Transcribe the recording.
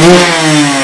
Yeah.